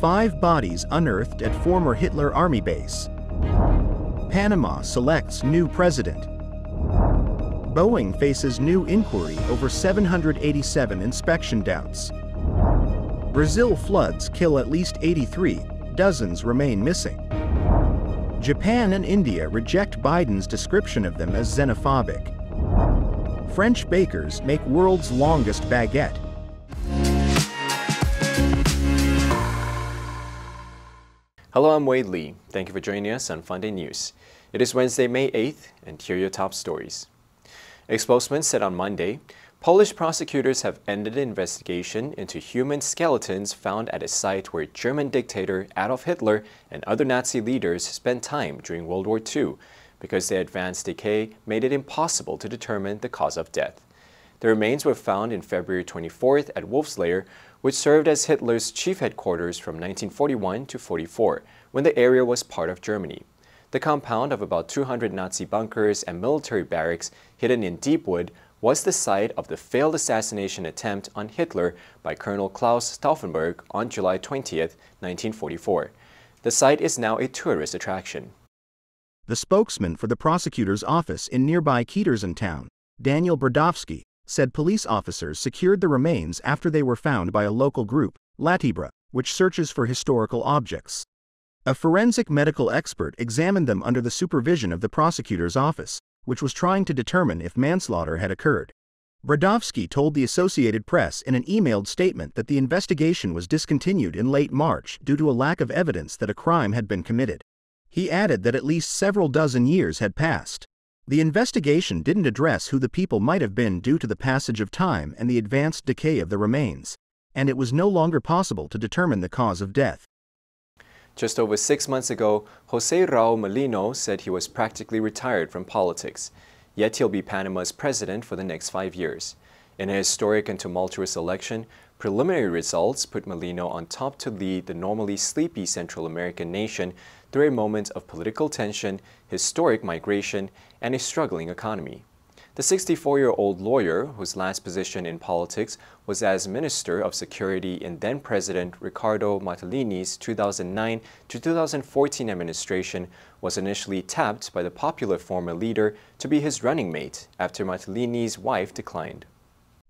Five bodies unearthed at former Hitler army base. Panama selects new president. Boeing faces new inquiry over 787 inspection doubts. Brazil floods kill at least 83, dozens remain missing. Japan and India reject Biden's description of them as xenophobic. French bakers make world's longest baguette. Hello, I'm Wade Lee. Thank you for joining us on Funday News. It is Wednesday, May 8th, and here are your top stories. A spokesman said on Monday, Polish prosecutors have ended the investigation into human skeletons found at a site where German dictator Adolf Hitler and other Nazi leaders spent time during World War II because their advanced decay made it impossible to determine the cause of death. The remains were found in February 24th at Wolf's Lair, which served as Hitler's chief headquarters from 1941 to 44, when the area was part of Germany. The compound of about 200 Nazi bunkers and military barracks hidden in deep wood was the site of the failed assassination attempt on Hitler by Colonel Claus Stauffenberg on July 20, 1944. The site is now a tourist attraction. The spokesman for the prosecutor's office in nearby Keterson town, Daniel Brodowski, said police officers secured the remains after they were found by a local group, Latebra, which searches for historical objects. A forensic medical expert examined them under the supervision of the prosecutor's office, which was trying to determine if manslaughter had occurred. Brodowski told the Associated Press in an emailed statement that the investigation was discontinued in late March due to a lack of evidence that a crime had been committed. He added that at least several dozen years had passed. The investigation didn't address who the people might have been due to the passage of time and the advanced decay of the remains, and it was no longer possible to determine the cause of death. Just over six months ago, Jose Raul Mulino said he was practically retired from politics. Yet he'll be Panama's president for the next five years. In a historic and tumultuous election, preliminary results put Mulino on top to lead the normally sleepy Central American nation through a moment of political tension, historic migration, and a struggling economy. The 64-year-old lawyer, whose last position in politics was as Minister of Security in then-President Ricardo Martinelli's 2009 to 2014 administration, was initially tapped by the popular former leader to be his running mate after Martinelli's wife declined.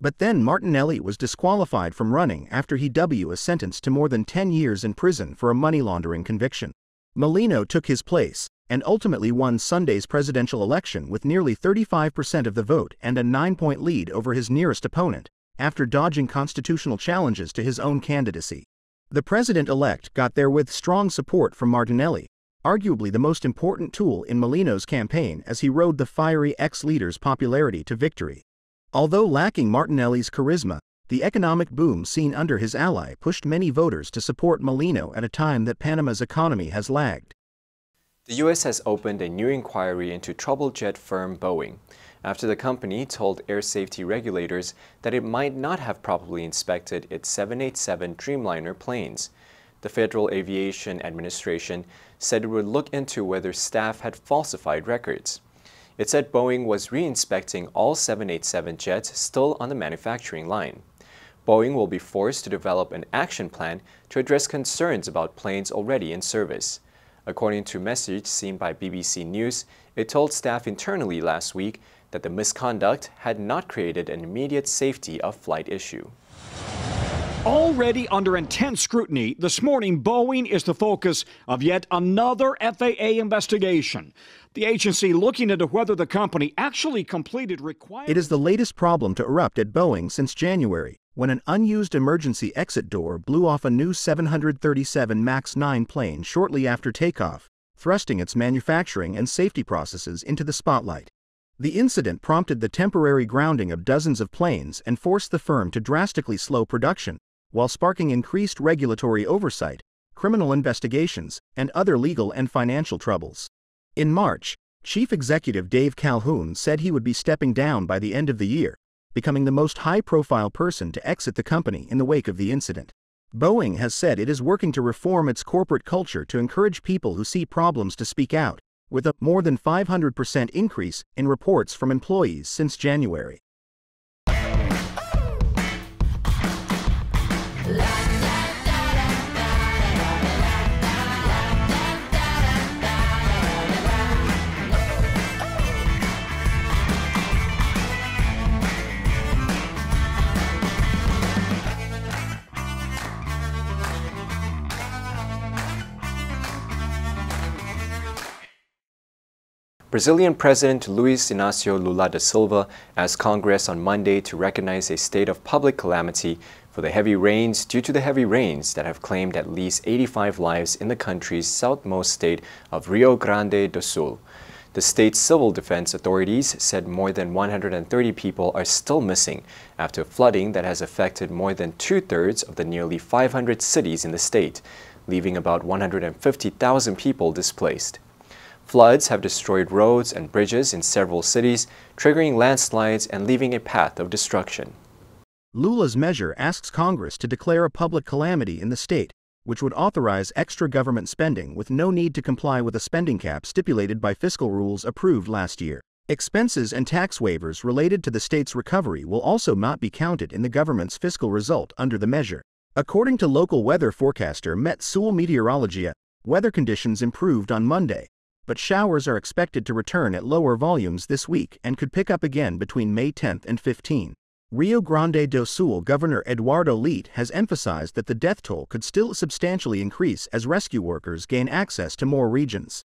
But then Martinelli was disqualified from running after he W was sentenced to more than 10 years in prison for a money laundering conviction. Mulino took his place, and ultimately won Sunday's presidential election with nearly 35% of the vote and a nine-point lead over his nearest opponent, after dodging constitutional challenges to his own candidacy. The president-elect got there with strong support from Martinelli, arguably the most important tool in Mulino's campaign as he rode the fiery ex-leader's popularity to victory. Although lacking Martinelli's charisma, the economic boom seen under his ally pushed many voters to support Mulino at a time that Panama's economy has lagged. The U.S. has opened a new inquiry into troubled jet firm Boeing after the company told air safety regulators that it might not have properly inspected its 787 Dreamliner planes. The Federal Aviation Administration said it would look into whether staff had falsified records. It said Boeing was re-inspecting all 787 jets still on the manufacturing line. Boeing will be forced to develop an action plan to address concerns about planes already in service. According to a message seen by BBC News, it told staff internally last week that the misconduct had not created an immediate safety of flight issue. Already under intense scrutiny, this morning Boeing is the focus of yet another FAA investigation. The agency looking into whether the company actually completed required. It is the latest problem to erupt at Boeing since January when an unused emergency exit door blew off a new 737 MAX 9 plane shortly after takeoff, thrusting its manufacturing and safety processes into the spotlight. The incident prompted the temporary grounding of dozens of planes and forced the firm to drastically slow production, while sparking increased regulatory oversight, criminal investigations, and other legal and financial troubles. In March, Chief Executive Dave Calhoun said he would be stepping down by the end of the year, becoming the most high-profile person to exit the company in the wake of the incident. Boeing has said it is working to reform its corporate culture to encourage people who see problems to speak out, with a more than 500% increase in reports from employees since January. Brazilian President Luiz Inácio Lula da Silva asked Congress on Monday to recognize a state of public calamity for the heavy rains due to the heavy rains that have claimed at least 85 lives in the country's southmost state of Rio Grande do Sul. The state's civil defense authorities said more than 130 people are still missing after flooding that has affected more than two thirds of the nearly 500 cities in the state, leaving about 150,000 people displaced. Floods have destroyed roads and bridges in several cities, triggering landslides and leaving a path of destruction. Lula's measure asks Congress to declare a public calamity in the state, which would authorize extra government spending with no need to comply with a spending cap stipulated by fiscal rules approved last year. Expenses and tax waivers related to the state's recovery will also not be counted in the government's fiscal result under the measure. According to local weather forecaster Met Sul Meteorologia, weather conditions improved on Monday, but showers are expected to return at lower volumes this week and could pick up again between May 10 and 15. Rio Grande do Sul Governor Eduardo Leite has emphasized that the death toll could still substantially increase as rescue workers gain access to more regions.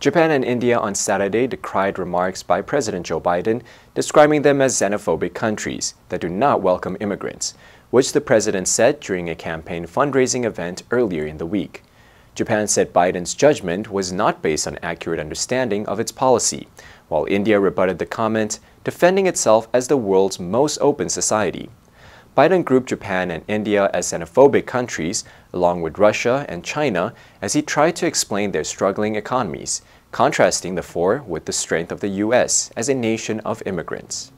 Japan and India on Saturday decried remarks by President Joe Biden describing them as xenophobic countries that do not welcome immigrants, which the president said during a campaign fundraising event earlier in the week. Japan said Biden's judgment was not based on accurate understanding of its policy, while India rebutted the comment, defending itself as the world's most open society. Biden grouped Japan and India as xenophobic countries, along with Russia and China, as he tried to explain their struggling economies, contrasting the four with the strength of the U.S. as a nation of immigrants.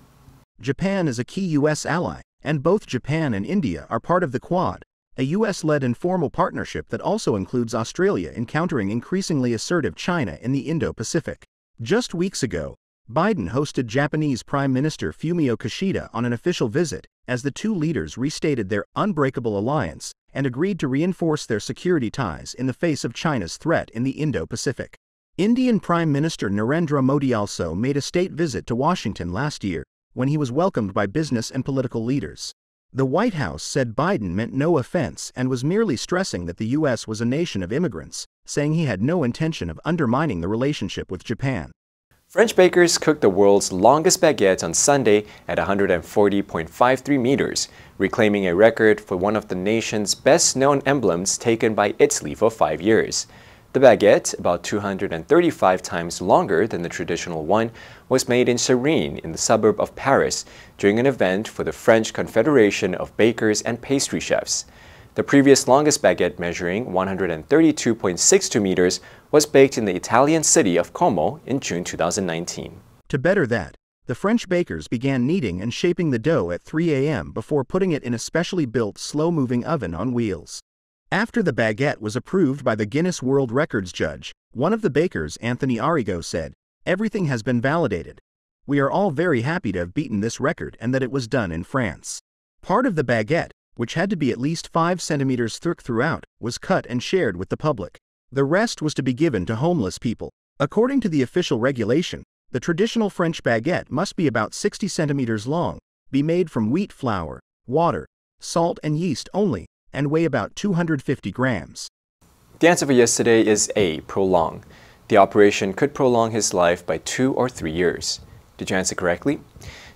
Japan is a key U.S. ally, and both Japan and India are part of the Quad, a U.S. led informal partnership that also includes Australia in countering increasingly assertive China in the Indo Pacific. Just weeks ago, Biden hosted Japanese Prime Minister Fumio Kishida on an official visit as the two leaders restated their unbreakable alliance and agreed to reinforce their security ties in the face of China's threat in the Indo Pacific. Indian Prime Minister Narendra Modi also made a state visit to Washington last year when he was welcomed by business and political leaders. The White House said Biden meant no offense and was merely stressing that the U.S. was a nation of immigrants, saying he had no intention of undermining the relationship with Japan. French bakers cooked the world's longest baguette on Sunday at 140.53 meters, reclaiming a record for one of the nation's best known emblems taken by Italy for five years. The baguette, about 235 times longer than the traditional one, was made in Suresnes in the suburb of Paris during an event for the French Confederation of Bakers and Pastry Chefs. The previous longest baguette measuring 132.62 meters was baked in the Italian city of Como in June 2019. To better that, the French bakers began kneading and shaping the dough at 3 a.m. before putting it in a specially built slow-moving oven on wheels. After the baguette was approved by the Guinness World Records judge, one of the bakers, Anthony Arrigo, said, Everything has been validated. We are all very happy to have beaten this record and that it was done in France. Part of the baguette, which had to be at least 5 centimeters thick throughout, was cut and shared with the public. The rest was to be given to homeless people. According to the official regulation, the traditional French baguette must be about 60 centimeters long, be made from wheat flour, water, salt and yeast only, and weigh about 250 grams. The answer for yesterday is A, prolong. The operation could prolong his life by two or three years. Did you answer correctly?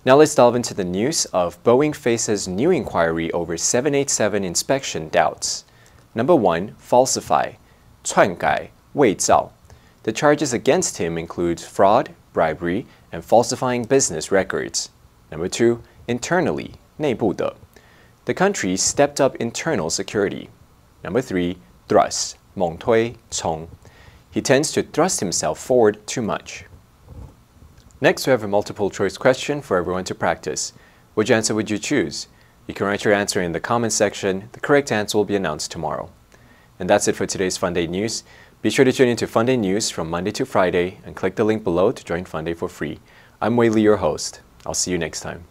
Now let's delve into the news of Boeing faces new inquiry over 787 inspection doubts. Number 1. Falsify. 篡改,伪造. The charges against him include fraud, bribery, and falsifying business records. Number 2. Internally. 内部的 the country stepped up internal security. Number three, thrust, 猛推,冲. He tends to thrust himself forward too much. Next, we have a multiple choice question for everyone to practice. Which answer would you choose? You can write your answer in the comment section. The correct answer will be announced tomorrow. And that's it for today's Fun Day News. Be sure to tune into Fun Day News from Monday to Friday and click the link below to join Fun Day for free. I'm Wei Li, your host. I'll see you next time.